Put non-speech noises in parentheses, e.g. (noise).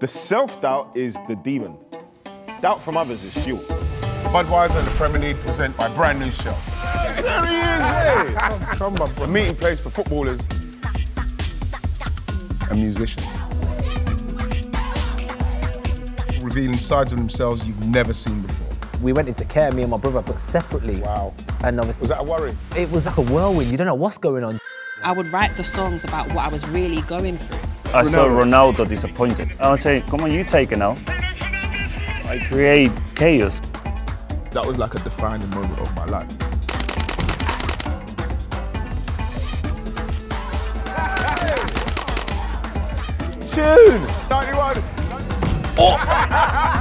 The self-doubt is the demon. Doubt from others is fuel. Budweiser and the Premier League present my brand new show. There he is, hey! Come on, a meeting place for footballers and musicians. Revealing sides of themselves you've never seen before. We went into care, me and my brother, but separately. Wow. And obviously, Was that a worry? it was like a whirlwind. You don't know what's going on. I would write the songs about what I was really going through. I saw Ronaldo disappointed. I was saying, come on, you take it now. I create chaos. That was like a defining moment of my life. Tune! 91! (laughs)